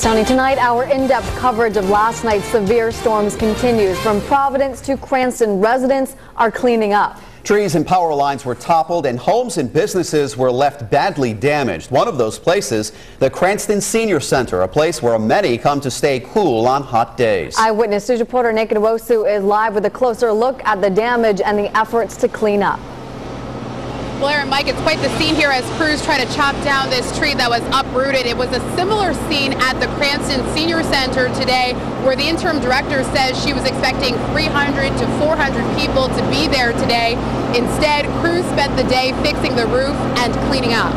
County tonight, our in-depth coverage of last night's severe storms continues. From Providence to Cranston, residents are cleaning up. Trees and power lines were toppled and homes and businesses were left badly damaged. One of those places, the Cranston Senior Center, a place where many come to stay cool on hot days. Eyewitness News reporter Naka Nwosu is live with a closer look at the damage and the efforts to clean up. Blair and Mike, it's quite the scene here as crews try to chop down this tree that was uprooted. It was a similar scene at the Cranston Senior Center today where the interim director says she was expecting 300 to 400 people to be there today. Instead, crews spent the day fixing the roof and cleaning up.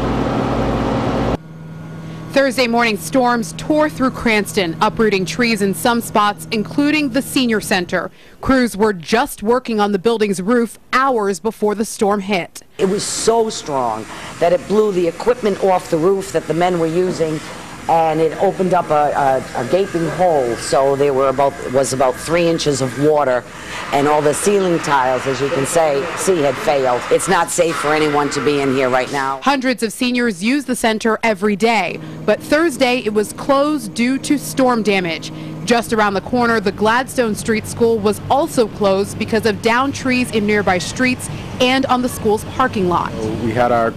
Thursday morning storms tore through Cranston, uprooting trees in some spots, including the senior center. Crews were just working on the building's roof hours before the storm hit. It was so strong that it blew the equipment off the roof that the men were using and it opened up a, a, a, gaping hole. So there were about was about three inches of water, and all the ceiling tiles, as you can say, see, had failed. It's not safe for anyone to be in here right now. Hundreds of seniors use the center every day, but Thursday it was closed due to storm damage. Just around the corner, the Gladstone Street School was also closed because of downed trees in nearby streets and on the school's parking lot. We had our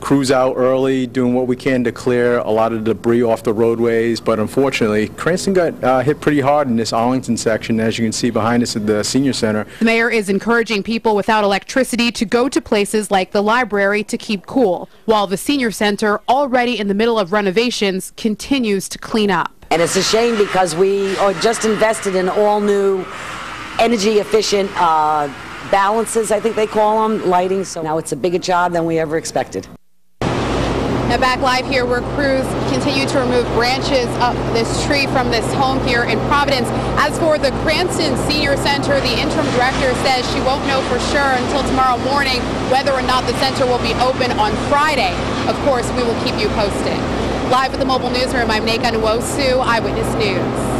crews out early doing what we can to clear a lot of debris off the roadways, but unfortunately, Cranston got uh, hit pretty hard in this Arlington section, as you can see behind us at the senior center. The mayor is encouraging people without electricity to go to places like the library to keep cool, while the senior center, already in the middle of renovations, continues to clean up. And it's a shame because we are just invested in all new energy efficient uh, balances, I think they call them, lighting. So now it's a bigger job than we ever expected. Now back live here where crews continue to remove branches of this tree from this home here in Providence. As for the Cranston Senior Center, the interim director says she won't know for sure until tomorrow morning whether or not the center will be open on Friday. Of course, we will keep you posted. Live at the mobile newsroom, I'm Naka Nwosu, Eyewitness News.